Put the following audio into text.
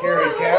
carry Cat.